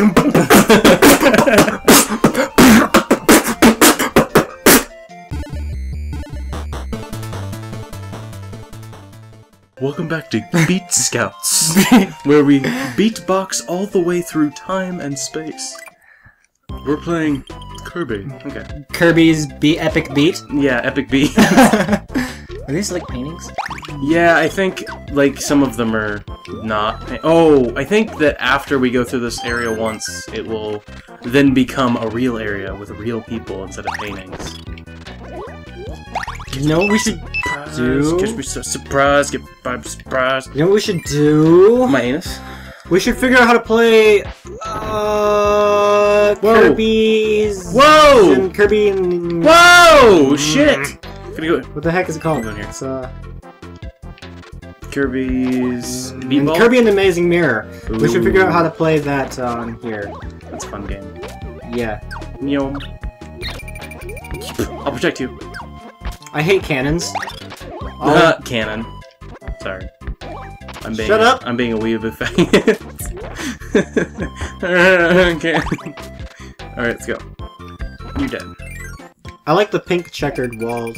Welcome back to Beat Scouts, where we beatbox all the way through time and space. We're playing Kirby. Okay. Kirby's Be Epic Beat. Yeah, Epic Beat. Are these like paintings? yeah, I think like some of them are not. Oh, I think that after we go through this area once, it will then become a real area with real people instead of paintings. You know what we should do? Catch me so surprised, get by surprised. You know what we should do? My anus. We should figure out how to play uh Whoa. Kirby's Whoa! and Kirby and Whoa! Shit! Gonna go what the heck is it called? Hold on here. It's uh Kirby's and. Kirby and the Amazing Mirror. We should figure out how to play that on here. That's a fun game. Yeah. Meow. I'll protect you. I hate cannons. Oh, Uh, cannon. Sorry. I'm being Shut up. I'm being a wee bit faggot. okay. Alright, let's go. You're dead. I like the pink checkered walls.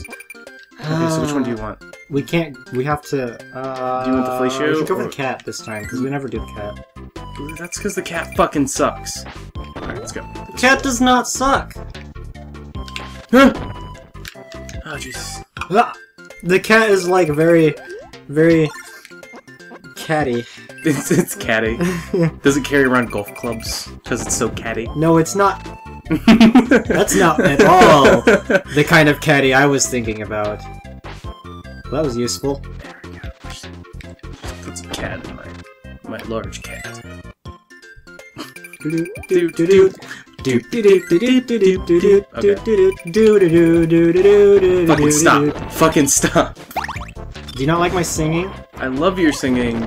Okay, so which one do you want? We can't. We have to. Uh, Do you want the We Felicio should go for or- the cat this time because we never do the cat. That's because the cat fucking sucks. Alright, let's go. The Cat does not suck. Huh. Oh, jeez. Ah! The cat is like very, very catty. It's, it's catty. Does it carry around golf clubs? Because it's so catty. no, it's not. That's not at all the kind of caddy I was thinking about. Well, that was useful. There we go. Just put some cat in my my large cat. Fucking stop! Fucking stop! Do you not like my singing? I love your singing,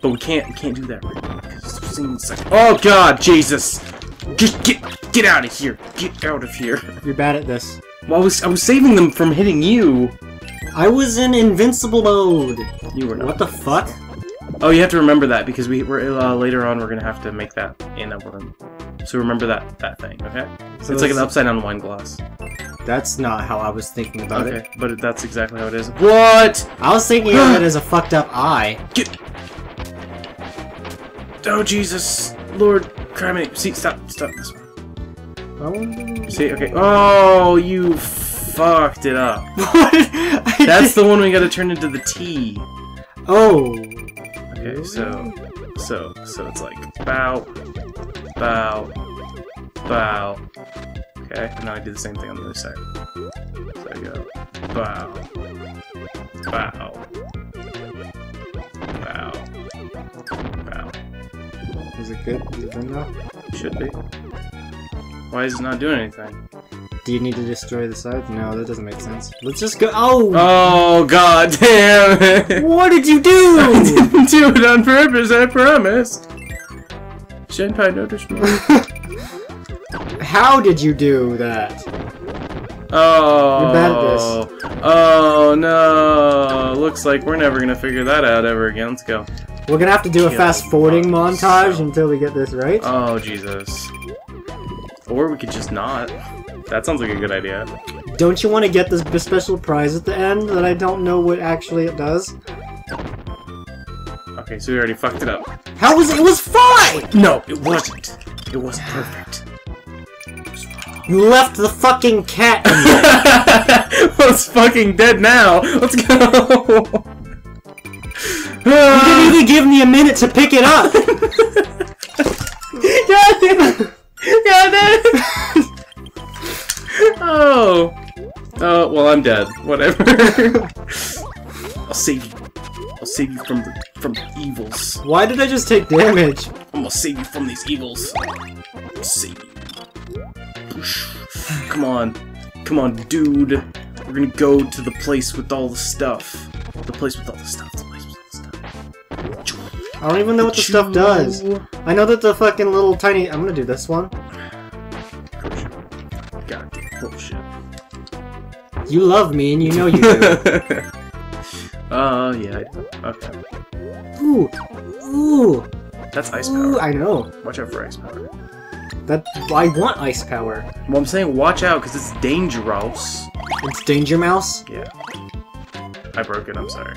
but we can't we can't do that right now because you're singing such. Oh God, Jesus! Just get get out of here! Get out of here! You're bad at this. Well, I was I was saving them from hitting you. I was in invincible mode. You were not. What the fuck? Oh, you have to remember that because we we're uh, later on we're gonna have to make that in a room. So remember that that thing, okay? So it's like an upside down wine glass. That's not how I was thinking about Okay, it. Okay, but that's exactly how it is. What? I was thinking of it as a fucked up eye. Get. Oh Jesus, Lord, criminy! See, stop, stop this one. Oh. See, okay. Oh, you fucked it up. What? I That's the one we gotta turn into the T. Oh. Okay, so, so, so it's like bow, bow, bow. Okay, and now I do the same thing on the other side. So I go bow, bow, bow, bow. Is it good? Is it done now? Should be. Why is it not doing anything? Do you need to destroy the sides? No, that doesn't make sense. Let's just go. Oh! Oh god damn it! What did you do? I didn't do it on purpose, I promised. Senpai noticed me. How did you do that? Oh. You're bad at this. Oh no. Looks like we're never gonna figure that out ever again. Let's go. We're gonna have to do a Kill fast forwarding montage myself. until we get this right. Oh Jesus. Or we could just not. That sounds like a good idea. Don't you want to get this special prize at the end that I don't know what actually it does? Okay, so we already fucked it up. How was it? It was fine! No, it wasn't. It wasn't perfect. You left the fucking cat in there. well, it's fucking dead now. Let's go. You didn't even give me a minute to pick it up! Oh, well, I'm dead. Whatever. I'll save you. I'll save you from the from the evils. Why did I just take damage? I'm gonna save you from these evils. I'll save you. Come on. Come on, dude. We're gonna go to the place with all the stuff. The place with all the stuff. The place with all the stuff. I don't even know what the stuff does. I know that the fucking little tiny. I'm gonna do this one. You love me and you know you do. uh, yeah. Okay. ooh, ooh, That's ice power. ooh. I know. Watch out for ice power. That I want ice power. Well, I'm saying watch out because it's dangerous. It's Danger Mouse. Yeah. I broke it. I'm sorry.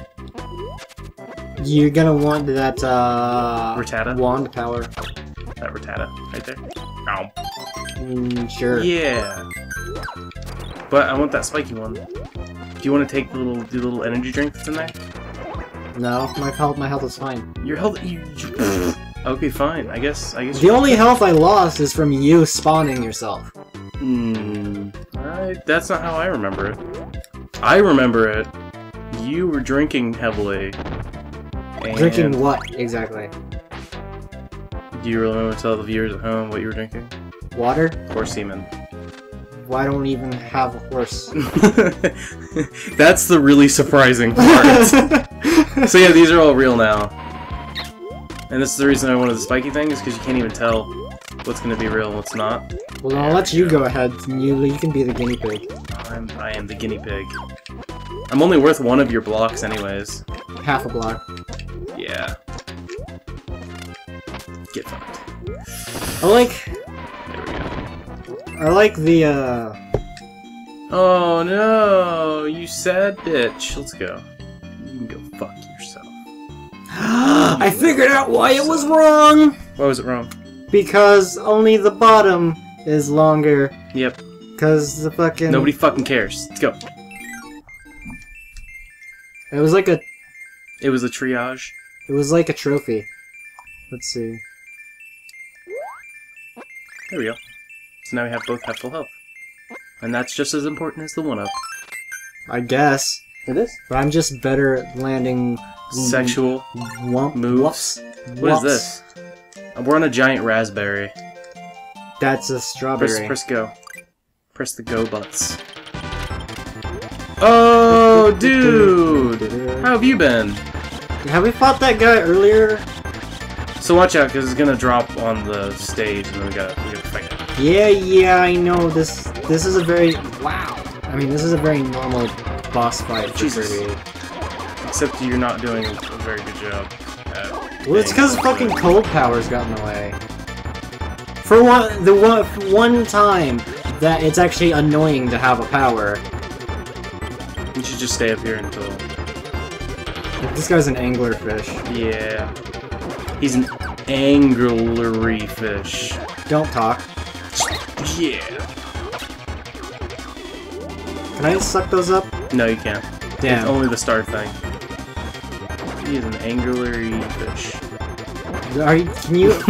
You're gonna want that uh Rattata? wand power. That Rattata right there. Ow. Mm, sure. Yeah. But I want that spiky one. Do you want to take the little the little energy drink that's in there? No, my health my health is fine. Your health. You, you- okay, fine. I guess. I guess. The only health I lost is from you spawning yourself. Hmm. I, that's not how I remember it. I remember it. You were drinking heavily. And Drinking what exactly? Do you really want to tell the viewers at home what you were drinking? Water? Or semen? Why don't we even have a horse? That's the really surprising part. so yeah, these are all real now. And this is the reason I wanted the spiky thing, is because you can't even tell what's going to be real and what's not. well, I'll let you go ahead. You you can be the guinea pig. I'm, I am the guinea pig. I'm only worth one of your blocks anyways. Half a block. Yeah. Get fucked. I like There we go. I like the uh Oh no, you sad bitch. Let's go. You can go fuck yourself. I figured out why it was wrong! Why was it wrong? Because only the bottom is longer. Yep. Because the fucking Nobody fucking cares. Let's go. It was like a It was a triage. it was like a trophy. Let's see. There we go. So now we have both have full health. And that's just as important as the one up. I guess. It is. But I'm just better at landing Sexual. wump Moves? What is Whoops. this? We're on a giant raspberry. That's a Press, strawberry. press go. Press the go butts. Oh, dude! How have you been? Have we fought that guy earlier? So watch out, because it's gonna drop on the stage, and then we gotta, we gotta fight it. Yeah, yeah, I know. This this is a very wow. I mean, this is a very normal boss fight for Jesus. Except you're not doing a very good job. At Well, it's because fucking cold powers got in the way. For one, the one one time that it's actually annoying to have a power. You should just stay up here until. This guy's an anglerfish. Yeah. He's an anglery fish. Don't talk. Yeah. Can I suck those up? No, you can't. It's only the star thing. He is an anglery fish. Are you, can you?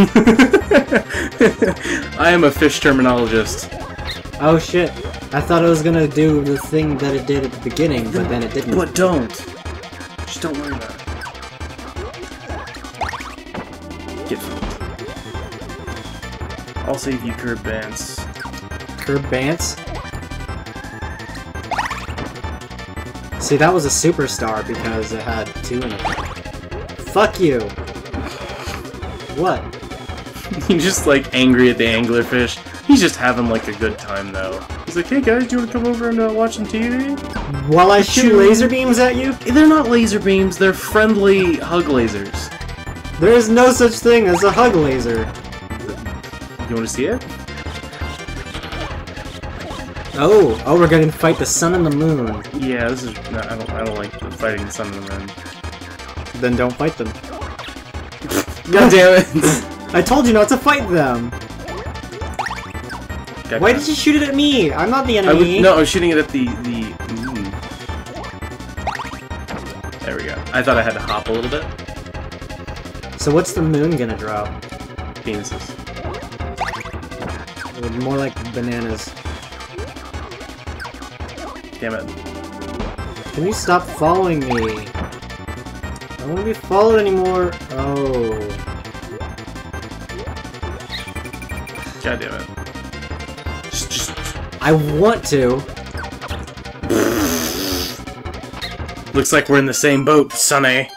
I am a fish terminologist. Oh shit! I thought it was gonna do the thing that it did at the beginning, but then it didn't. But don't. Just don't worry about it. Get. I'll save you curb bands. Curb Bance? See, that was a superstar because it had two in it. Fuck you! What? He's just like angry at the anglerfish. He's just having like a good time though. He's like, hey guys, do you want to come over and uh, watch some TV? While I shoot laser beams at you? They're not laser beams, they're friendly hug lasers. There is no such thing as a hug laser. You want to see it? Oh, oh, we're gonna fight the sun and the moon. Yeah, this is. No, I don't. I don't like fighting the sun and the moon. Then don't fight them. God damn it! I told you not to fight them! Why did you shoot it at me? I'm not the I would, enemy. no, I was shooting it at the the moon. There we go. I thought I had to hop a little bit. So what's the moon gonna drop? Penises. More like bananas. Damn it. Can you stop following me? I don't want to be followed anymore. Oh. God damn it. Just, just I want to. looks like we're in the same boat, Sonny.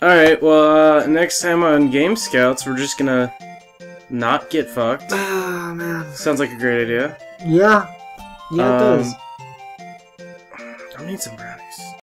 Alright, well, uh, next time on Game Scouts, we're just gonna not get fucked. Ah, man. Sounds like a great idea. Yeah. Yeah, it Um, does. I need some brownies.